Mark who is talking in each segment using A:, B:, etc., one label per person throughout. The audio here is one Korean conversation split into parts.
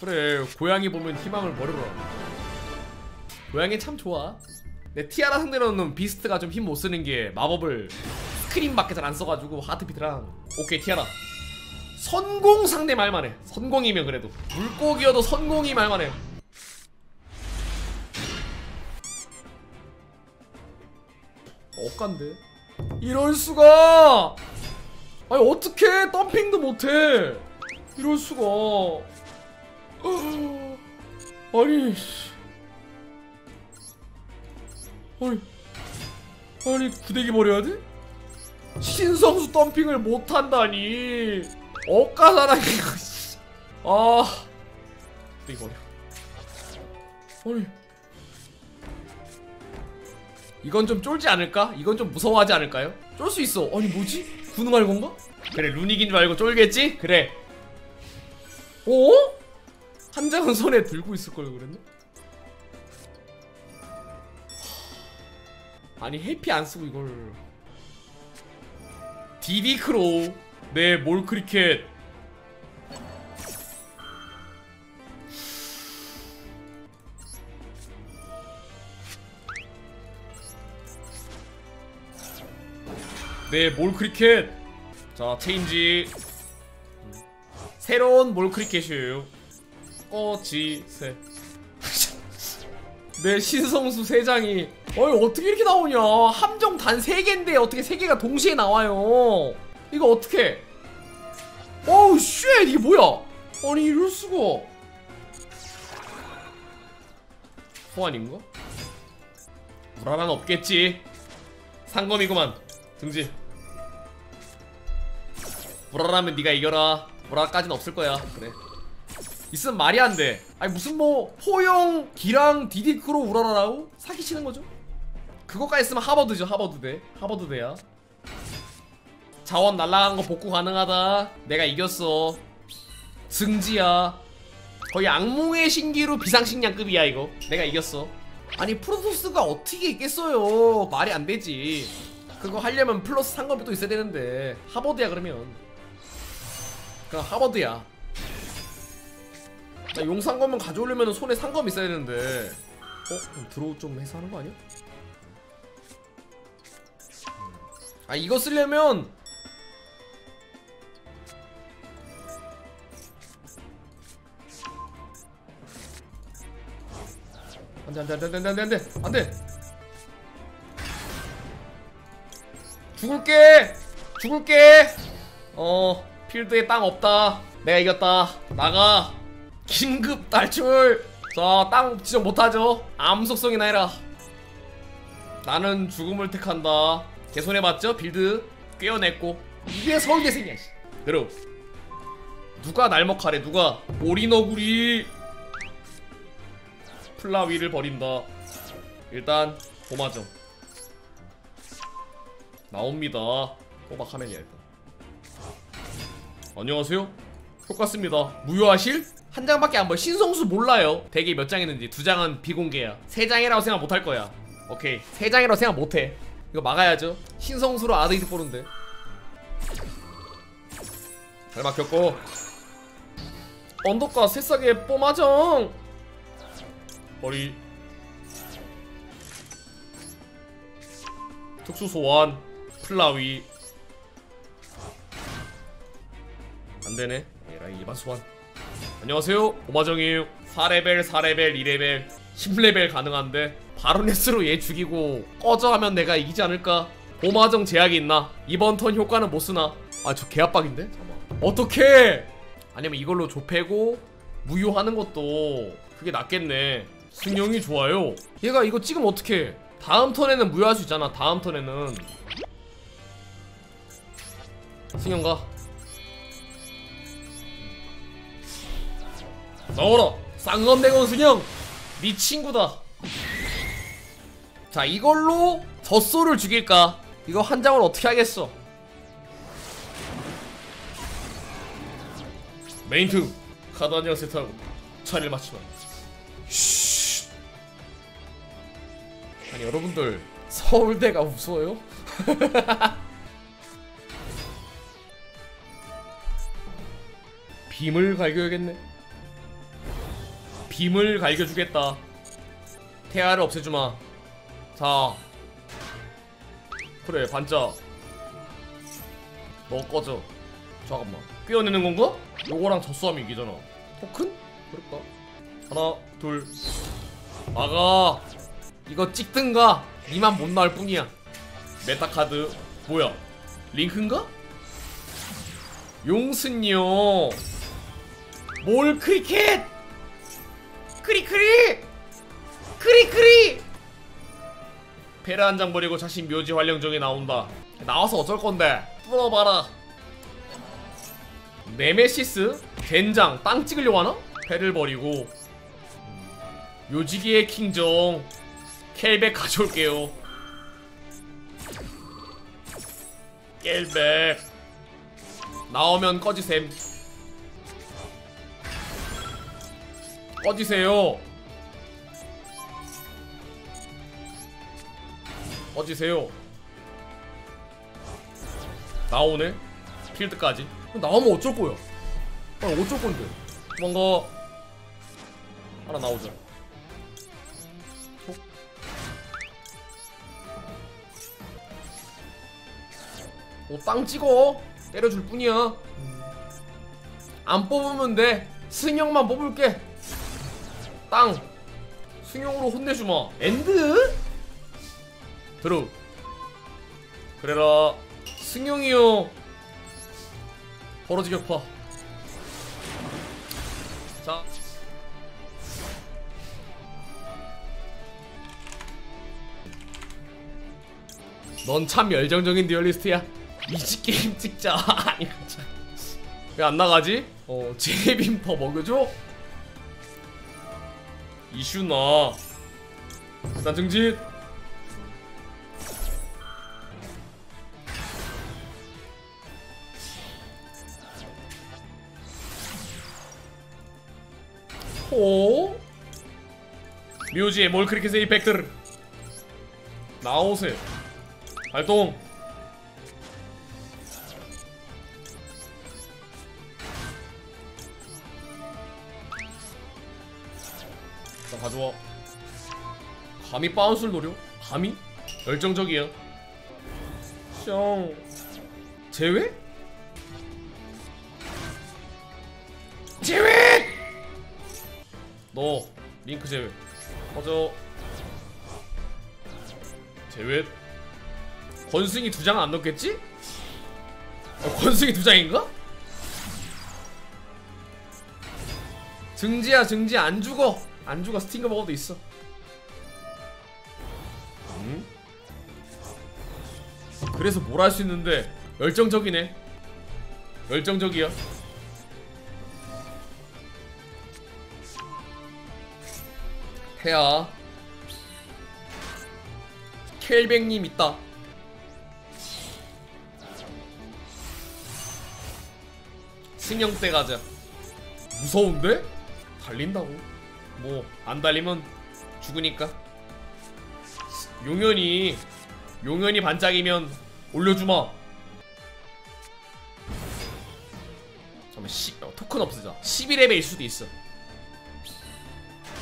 A: 그래 고양이 보면 희망을 버려라 고양이 참 좋아. 내 티아라 상대로 는 비스트가 좀 힘 못 쓰는 게 마법을 스크린밖에 잘 안 써가지고 하트비트랑. 오케이 티아라 선공 상대 말만 해. 선공이면 그래도. 물고기여도 선공이 말만 해. 억간데? 이럴 수가! 아니 어떻게 덤핑도 못해. 이럴 수가. 어, 아니 씨. 아니 아니 구데기 버려야 돼? 신성수 덤핑을 못한다니 씨. 아 구데기 버려 아니 이건 좀 쫄지 않을까? 이건 좀 무서워하지 않을까요? 쫄 수 있어 아니 뭐지? 군웅할 건가? 그래 루닉인 줄 알고 쫄겠지? 그래 어? 한 장은 손에 들고 있을 걸 그랬네? 아니 해피 안 쓰고 이걸. 디디크로 내 몰크리켓. 네 몰크리켓. 자 change. 새로운 몰크리켓이에요 새. 내 신성수 세 장이 어이 어떻게 이렇게 나오냐? 함정 단 3개인데 어떻게 3개가 동시에 나와요? 이거 어떻게? 어우 shit 이게 뭐야? 아니 이럴 수가. 소환인가? 불안한 없겠지. 상검이구만. 등지. 불안하면 네가 이겨라. 불안까진 없을 거야. 그래 있으면 말이 안 돼. 아니 무슨 뭐 포용 기랑 디디크로 우라라라고 사기치는 거죠? 그거까지 있으면 하버드죠 하버드대 하버드대야. 자원 날라간 거 복구 가능하다. 내가 이겼어. 승지야. 거의 악몽의 신기루 비상식량급이야 이거. 내가 이겼어. 아니 프로토스가 어떻게 있겠어요? 말이 안 되지. 그거 하려면 플러스 상급이 또 있어야 되는데 하버드야 그러면. 그냥 하버드야. 나 용상검은 가져오려면 손에 상검 있어야 되는데. 어? 드로우 좀 해서 하는 거 아니야? 아 이거 쓰려면 안돼 안돼 안돼 안돼 안돼 안돼 안돼. 죽을게! 죽을게! 어 필드에 땅 없다. 내가 이겼다. 나가 긴급 탈출! 자땅 지정 못하죠? 암속성이나 해라. 나는 죽음을 택한다. 개손해봤죠? 빌드? 꿰어냈고. 이게 서울대생이야 씨. 그럼. 누가 날먹하래 누가? 오리너구리. 플라위를 버린다. 일단 고마정. 나옵니다. 호박 화면이야 일단. 안녕하세요. 효과습니다. 무효하실? 한 장밖에 안 보여. 신성수 몰라요. 대기 몇장 있는지. 두 장은 비공개야. 세 장이라고 생각 못 할 거야. 오케이. 세 장이라고 생각 못 해. 이거 막아야죠. 신성수로 아드이드 보는데. 잘 막혔고. 언덕과 새싹의 뽀마정. 머리. 특수 소환. 플라위. 안되네. 에라이 일반 소환 안녕하세요. 오마정이에요. 4레벨 4레벨 2레벨. 10레벨 가능한데 바로네스로 얘 죽이고 꺼져 하면 내가 이기지 않을까? 오마정 제약이 있나? 이번 턴 효과는 못쓰나? 아 저 개압박인데? 어떻게 아니면 이걸로 좁히고 무효하는 것도 그게 낫겠네. 승용이 좋아요. 얘가 이거 찍으면 어떡해? 다음 턴에는 무효할 수 있잖아 다음 턴에는. 승용가 나와라 쌍검대건 승형 네 친구다. 자 이걸로 젖소를 죽일까? 이거 한 장을 어떻게 하겠어? 메인 two 카드 한장 세트하고 차례를 마치마. 쉿. 아니 여러분들 서울대가 웃어요? 빔을 갈겨야겠네 빔을 갈겨주겠다. 태아를 없애주마. 자. 그래 반짝. 너 꺼져. 잠깐만. 끼어내는 건가? 요거랑 젖수하면 이기잖아. 토큰? 그럴까? 하나 둘. 막아! 이거 찍든가. 니만 못 나올 뿐이야. 메타카드. 뭐야? 링크인가? 용순요. 뭘 크리켓 크리 크리! 크리 크리! 페라 한 장 버리고 자신 묘지 활용정에 나온다. 나와서 어쩔 건데? 뚫어봐라. 네메시스? 젠장 땅 찍으려고 하나? 패를 버리고. 묘지기의 킹정 켈백 가져올게요. 켈백. 나오면 꺼지셈 꺼지세요. 꺼지세요. 나오네 필드까지? 나오면 어쩔 거야. 아니 어쩔 건데. 뭔가. 하나 나오자. 어, 땅 찍어. 때려줄 뿐이야. 안 뽑으면 돼. 승용만 뽑을게 땅. 승용으로 혼내주마. end? 들어 그래라. 승용이요. 버러지 격파. 자. 넌 참 열정적인 듀얼리스트야. 이지 게임 찍자. 아니 왜 안 나가지? 어 제빈퍼 먹여줘? 이슈나. 일단 증진. 호? 뮤지의 몰크리켓의 이펙트를. 나오세요. 활동 가져와 감히 바운스를 노려? 감히? 열정적이야 형 제외? 제외! 너 링크 제외 꺼져 제외 권승이 두 장 안 넣겠지? 어, 권승이 두 장인가? 증지야 증지 안 죽어 안 죽어 스팅거 먹어도 있어. 음? 그래서 뭘 할 수 있는데? 열정적이네. 열정적이야. 태야 켈백님 있다. 승용대 가자. 무서운데? 달린다고 뭐 안 달리면 죽으니까. 용연이 용연이 반짝이면 올려주마. 잠깐만 시, 어, 토큰 없애자. 11레벨일 수도 있어.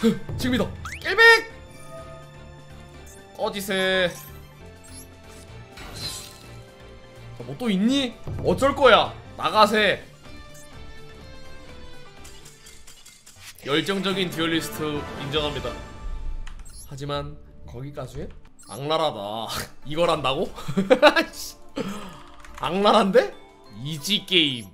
A: 흐, 지금이다. 깰백! 꺼지세? 뭐 또 있니? 어쩔 거야. 나가세 열정적인 듀얼리스트 인정합니다 하지만 거기까지? 악랄하다 이걸 한다고? 악랄한데? 이지 게임